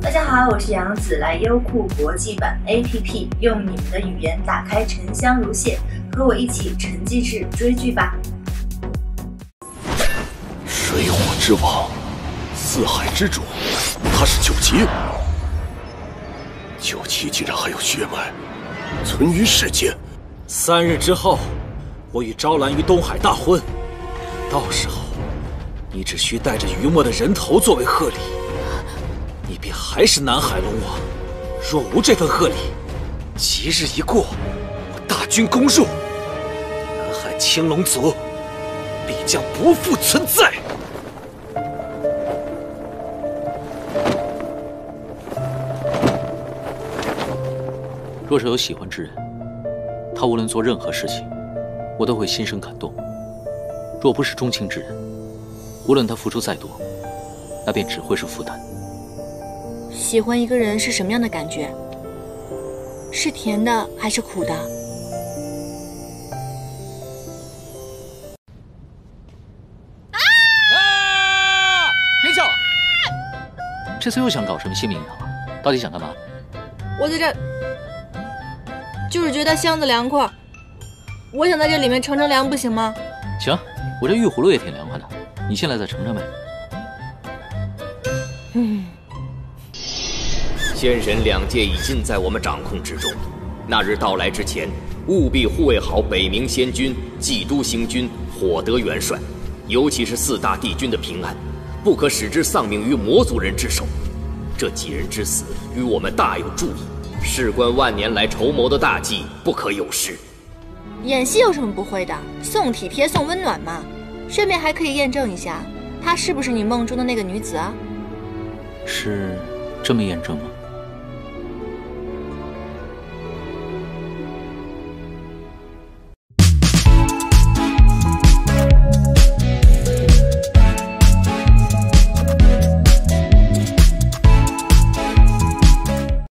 大家好，我是杨子，来优酷国际版 APP，用你们的语言打开《沉香如屑》，和我一起沉寂至追剧吧。水火之王，四海之主，他是九岐。九岐竟然还有血脉存于世间。三日之后，我与昭兰于东海大婚，到时候你只需带着于墨的人头作为贺礼。便还是南海龙王。若无这份贺礼，吉日一过，我大军攻入，南海青龙族必将不复存在。若是有喜欢之人，他无论做任何事情，我都会心生感动；若不是钟情之人，无论他付出再多，那便只会是负担。喜欢一个人是什么样的感觉？是甜的还是苦的？啊！别叫了！这次又想搞什么新名堂？到底想干嘛？我在这，就是觉得箱子凉快，我想在这里面乘乘凉，不行吗？行，我这玉葫芦也挺凉快的，你进来再乘乘呗。仙神两界已尽在我们掌控之中，那日到来之前，务必护卫好北冥仙君、冀都星君、火德元帅，尤其是四大帝君的平安，不可使之丧命于魔族人之手。这几人之死与我们大有助益，事关万年来筹谋的大计，不可有失。演戏有什么不会的？送体贴，送温暖嘛。顺便还可以验证一下，她是不是你梦中的那个女子啊？是这么验证吗？